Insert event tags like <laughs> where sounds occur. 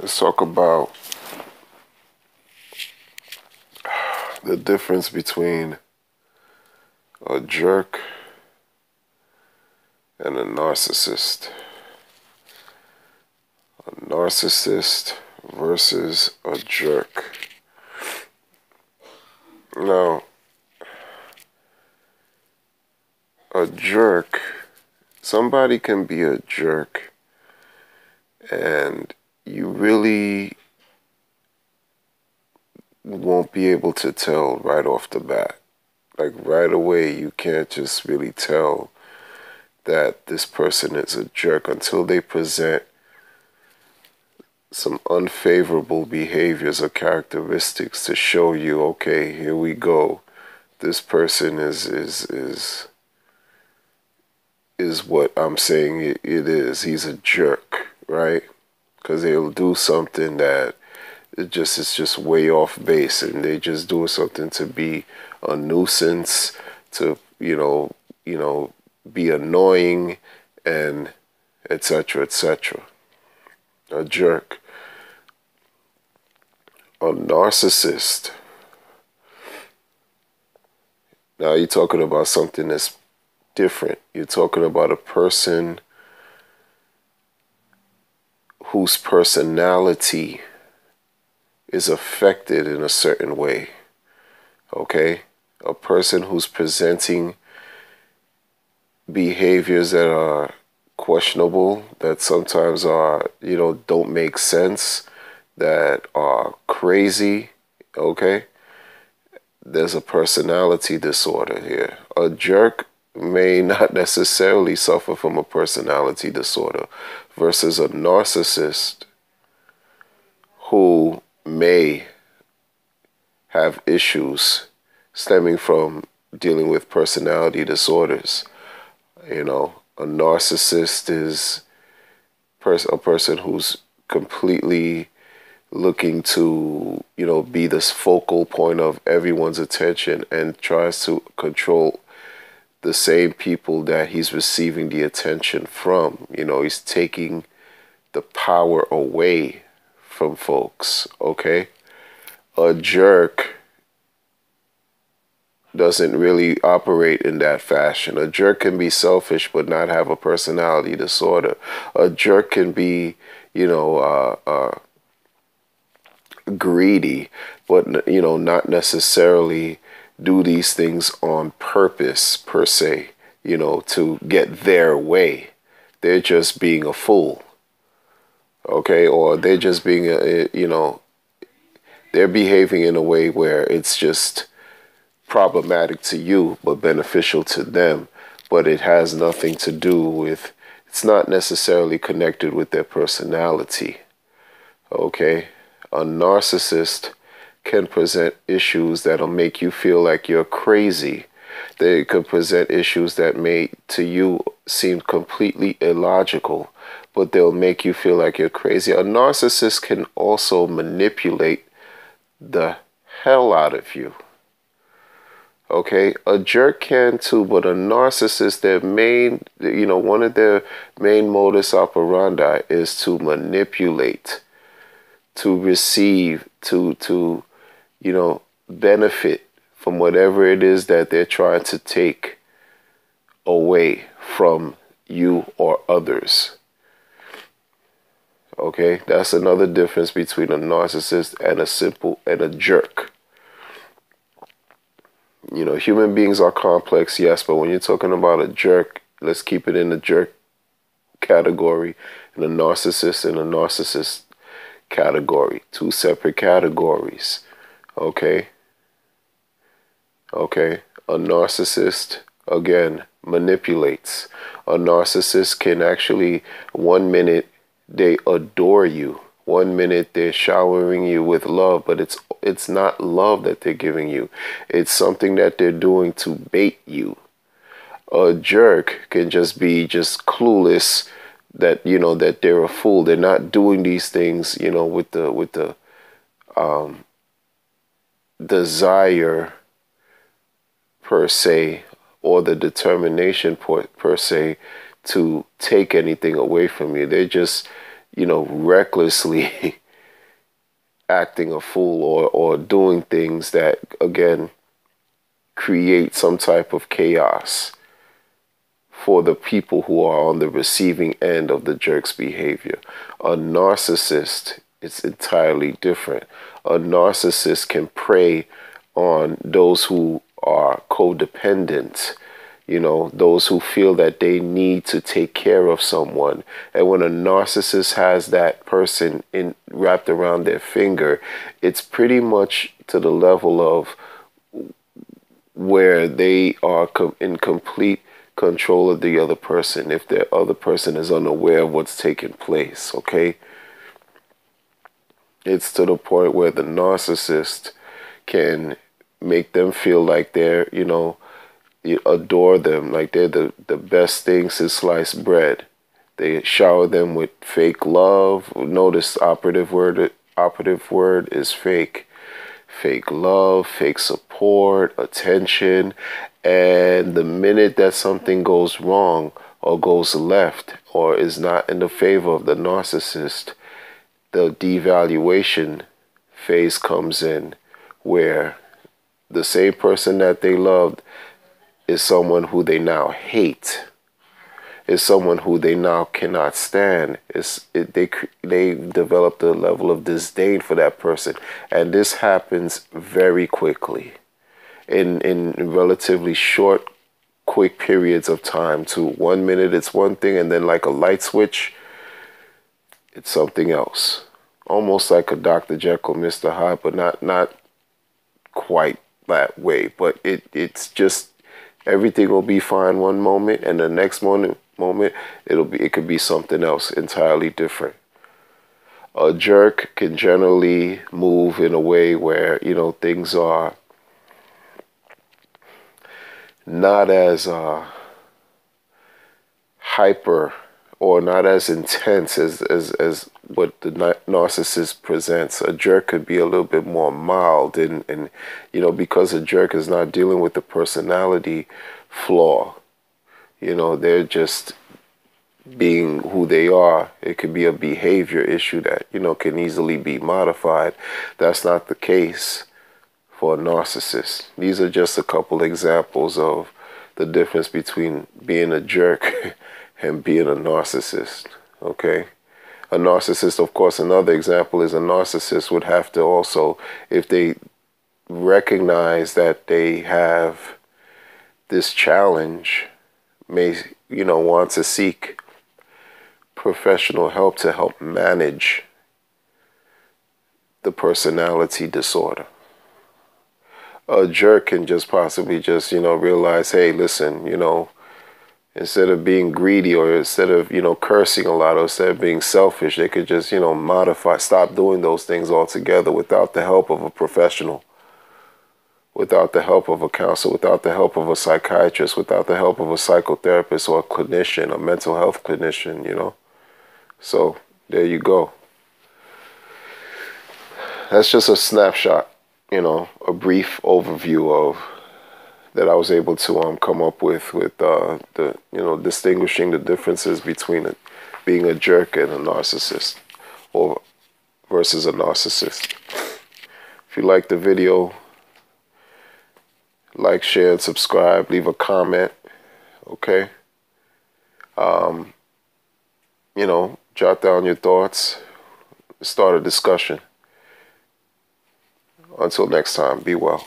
Let's talk about the difference between a jerk and a narcissist. A narcissist versus a jerk. Now, a jerk, somebody can be a jerk and you really won't be able to tell right off the bat. Like right away, you can't just really tell that this person is a jerk until they present some unfavorable behaviors or characteristics to show you, okay, here we go. This person is is is is what I'm saying it, it is. He's a jerk, right? Because they'll do something that it just is just way off base, and they just doing something to be a nuisance, to you know, you know, be annoying, and etc. etc. A jerk, a narcissist. Now you're talking about something that's different. You're talking about a person whose personality is affected in a certain way. Okay? A person who's presenting behaviors that are questionable, that sometimes are, you know, don't make sense, that are crazy. Okay? There's a personality disorder here. A jerk may not necessarily suffer from a personality disorder versus a narcissist who may have issues stemming from dealing with personality disorders. You know, a narcissist is pers- a person who's completely looking to, you know, be this focal point of everyone's attention and tries to control the same people that he's receiving the attention from. You know, he's taking the power away from folks, okay? A jerk doesn't really operate in that fashion. A jerk can be selfish but not have a personality disorder. A jerk can be, you know, uh, uh, greedy, but, you know, not necessarily do these things on purpose per se, you know, to get their way. They're just being a fool okay, or they're just being, a, you know, they're behaving in a way where it's just problematic to you but beneficial to them, but it has nothing to do with, it's not necessarily connected with their personality, okay? A narcissist can present issues that'll make you feel like you're crazy. They could present issues that may to you seem completely illogical but they'll make you feel like you're crazy. A narcissist can also manipulate the hell out of you. Okay, a jerk can too, but a narcissist, their main, you know, one of their main modus operandi is to manipulate, to receive, to, to, you know, benefit from whatever it is that they're trying to take away from you or others. Okay, that's another difference between a narcissist and a simple and a jerk. You know, human beings are complex, yes, but when you're talking about a jerk, let's keep it in the jerk category and a narcissist in a narcissist category. Two separate categories. Okay? Okay. A narcissist, again, manipulates. A narcissist can actually, one minute, they adore you. One minute they're showering you with love, but it's it's not love that they're giving you. It's something that they're doing to bait you. A jerk can just be just clueless that you know that they're a fool. They're not doing these things, you know, with the with the um, desire per se or the determination per, per se to take anything away from you. They're just, you know, recklessly <laughs> acting a fool or, or doing things that, again, create some type of chaos for the people who are on the receiving end of the jerk's behavior. A narcissist is entirely different. A narcissist can prey on those who are codependent you know, those who feel that they need to take care of someone. And when a narcissist has that person in wrapped around their finger, it's pretty much to the level of where they are com- in complete control of the other person if the other person is unaware of what's taking place, okay? It's to the point where the narcissist can make them feel like they're, you know, you adore them like they're the, the best thing since sliced bread. They shower them with fake love. Notice operative word operative word is fake. Fake love, fake support, attention, and the minute that something goes wrong or goes left or is not in the favor of the narcissist, the devaluation phase comes in where the same person that they loved is someone who they now hate is someone who they now cannot stand. Is it, they they develop a level of disdain for that person. And this happens very quickly in in relatively short quick periods of time to one minute it's one thing and then like a light switch it's something else. Almost like a dr jekyll mr hyde but not not quite that way. But it it's just everything will be fine one moment and the next moment moment it'll be it could be something else entirely different. A jerk can generally move in a way where you know things are not as uh, hyper or not as intense as, as, as what the narcissist presents. A jerk could be a little bit more mild, and, and you know, because a jerk is not dealing with the personality flaw, you know, they're just being who they are. It could be a behavior issue that, you know, can easily be modified. That's not the case for a narcissist. These are just a couple examples of the difference between being a jerk <laughs> and being a narcissist. Okay? A narcissist, of course, another example is a narcissist would have to also, if they recognize that they have this challenge, may, you know, want to seek professional help to help manage the personality disorder. A jerk can just possibly just, you know, realize, hey, listen, you know, instead of being greedy or instead of you know cursing a lot or instead of being selfish they could just you know modify stop doing those things altogether without the help of a professional without the help of a counselor without the help of a psychiatrist without the help of a psychotherapist or a clinician a mental health clinician you know? So there you go. That's just a snapshot you know a brief overview of that I was able to um, come up with with uh, the you know distinguishing the differences between being a jerk and a narcissist or versus a narcissist. If you like the video, like, share, and subscribe. Leave a comment. Okay. Um, you know, jot down your thoughts. Start a discussion. Until next time, be well.